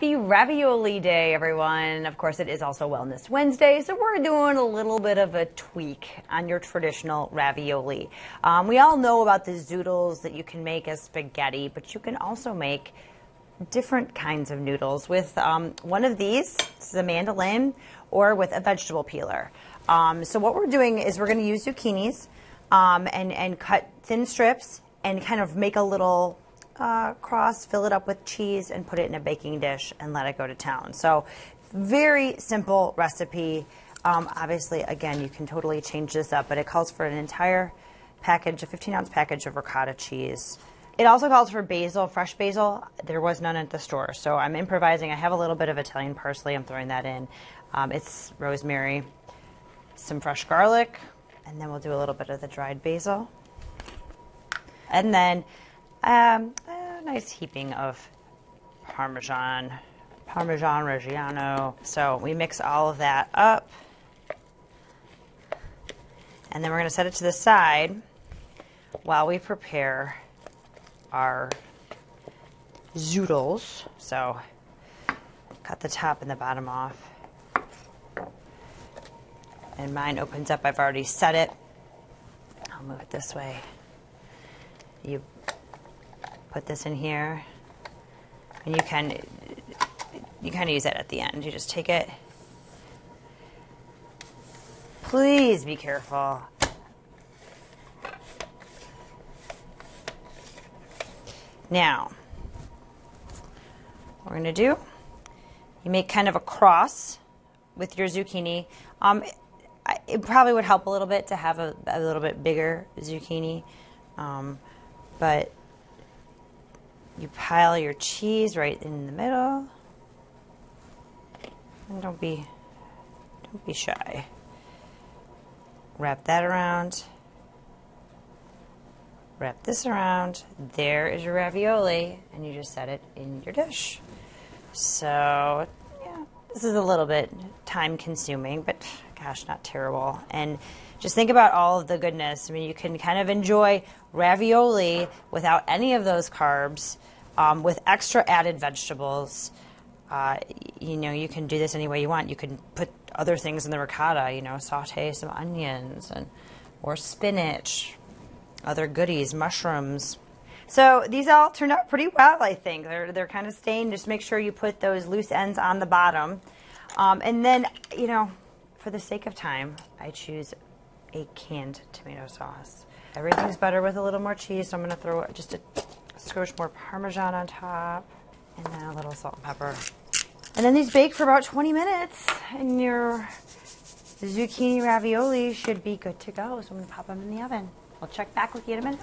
Happy Ravioli Day, everyone. Of course, it is also Wellness Wednesday, so we're doing a little bit of a tweak on your traditional ravioli. Um, we all know about the zoodles that you can make as spaghetti, but you can also make different kinds of noodles with um, one of these, this is a mandolin, or with a vegetable peeler. Um, so what we're doing is we're going to use zucchinis um, and, and cut thin strips and kind of make a little uh, cross, fill it up with cheese, and put it in a baking dish and let it go to town. So, very simple recipe. Um, obviously, again, you can totally change this up, but it calls for an entire package, a 15 ounce package of ricotta cheese. It also calls for basil, fresh basil. There was none at the store, so I'm improvising. I have a little bit of Italian parsley. I'm throwing that in. Um, it's rosemary, some fresh garlic, and then we'll do a little bit of the dried basil. And then um, nice heaping of Parmesan, Parmesan Reggiano. So we mix all of that up. And then we're going to set it to the side while we prepare our zoodles. So cut the top and the bottom off. And mine opens up. I've already set it. I'll move it this way. You put this in here. And you can, you kind of use that at the end. You just take it. Please be careful. Now, what we're going to do, you make kind of a cross with your zucchini. Um, it probably would help a little bit to have a, a little bit bigger zucchini, um, but you pile your cheese right in the middle. And don't be don't be shy. Wrap that around. Wrap this around. There is your ravioli, and you just set it in your dish. So, this is a little bit time consuming, but gosh, not terrible. And just think about all of the goodness. I mean, you can kind of enjoy ravioli without any of those carbs um, with extra added vegetables. Uh, you know, you can do this any way you want. You can put other things in the ricotta, you know, saute some onions and or spinach, other goodies, mushrooms. So these all turned out pretty well, I think. They're, they're kind of stained. Just make sure you put those loose ends on the bottom. Um, and then, you know, for the sake of time, I choose a canned tomato sauce. Everything's better with a little more cheese, so I'm going to throw just a skosh more Parmesan on top, and then a little salt and pepper. And then these bake for about 20 minutes, and your zucchini ravioli should be good to go. So I'm going to pop them in the oven. I'll check back with you in a minute.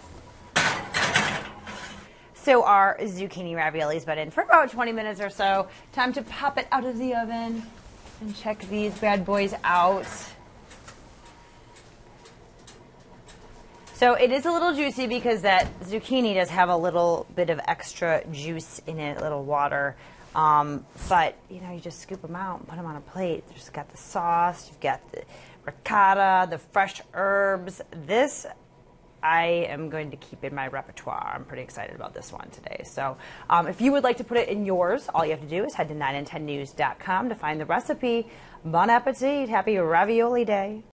So our zucchini raviolis been in for about 20 minutes or so. Time to pop it out of the oven and check these bad boys out. So it is a little juicy because that zucchini does have a little bit of extra juice in it, a little water. Um, but you know, you just scoop them out and put them on a plate. You've got the sauce, you've got the ricotta, the fresh herbs. This I am going to keep in my repertoire. I'm pretty excited about this one today. So, um, if you would like to put it in yours, all you have to do is head to 9and10news.com to find the recipe. Bon appetit! Happy ravioli day!